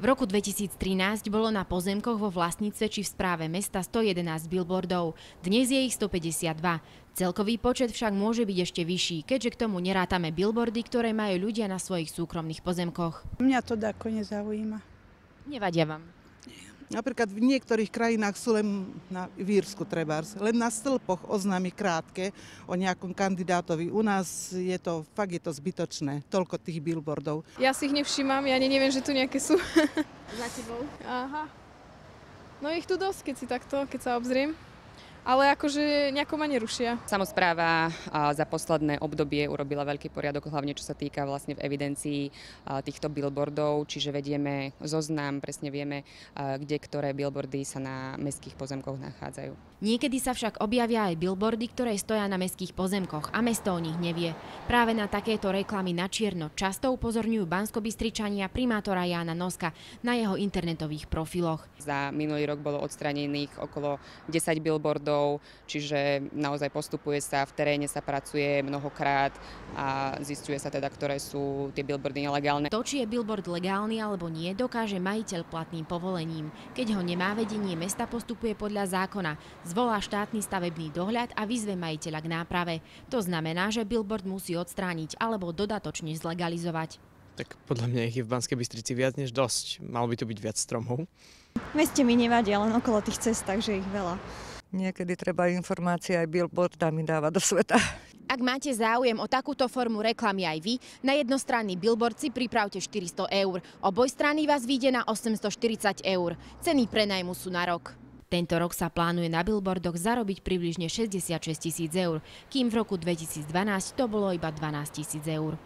V roku 2013 bolo na pozemkoch vo vlastníctve či v správe mesta 111 billboardov. Dnes je ich 152. Celkový počet však môže byť ešte vyšší, keďže k tomu nerátame billboardy, ktoré majú ľudia na svojich súkromných pozemkoch. Mňa to dáko nezaujíma. Nevadia vám. Napríklad v niektorých krajinách sú len na Vírsku trebárs, len na stĺpoch oznámy krátke o nejakom kandidátovi. U nás je to, fakt je to zbytočné, toľko tých billboardov. Ja si ich nevšímam, ja ani neviem, že tu nejaké sú. Za tebou? Aha. No ich tu dosť, keď si takto, keď sa obzriem. Ale akože nejako ma nerušia. Samozpráva za posledné obdobie urobila veľký poriadok, hlavne čo sa týka vlastne v evidencii týchto billboardov, čiže vedieme zoznam, presne vieme, kde ktoré billboardy sa na mestských pozemkoch nachádzajú. Niekedy sa však objavia aj billboardy, ktoré stoja na mestských pozemkoch a mesto o nich nevie. Práve na takéto reklamy na čierno často upozorňujú banskobystričania primátora Jána Noska na jeho internetových profiloch. Za minulý rok bolo odstranených okolo 10 billboardov billboardov, čiže naozaj postupuje sa, v teréne sa pracuje mnohokrát a zistuje sa teda, ktoré sú tie billboardy nelegálne. To, či je billboard legálny alebo nie, dokáže majiteľ platným povolením. Keď ho nemá vedenie mesta, postupuje podľa zákona, zvolá štátny stavebný dohľad a vyzve majiteľa k náprave. To znamená, že billboard musí odstrániť alebo dodatočne zlegalizovať. Tak podľa mňa ich je v Banskej Bystrici viac než dosť. Malo by tu byť viac stromov. V meste mi nevadia len okolo tých cest, takže ich veľa. Niekedy treba informácie aj billboardami dávať do sveta. Ak máte záujem o takúto formu reklamy aj vy, na jednostranný billboard si pripravte 400 eur. Obojstranný vás vyjde na 840 eur. Ceny prenajmu sú na rok. Tento rok sa plánuje na billboardoch zarobiť približne 66 tisíc eur, kým v roku 2012 to bolo iba 12 tisíc eur.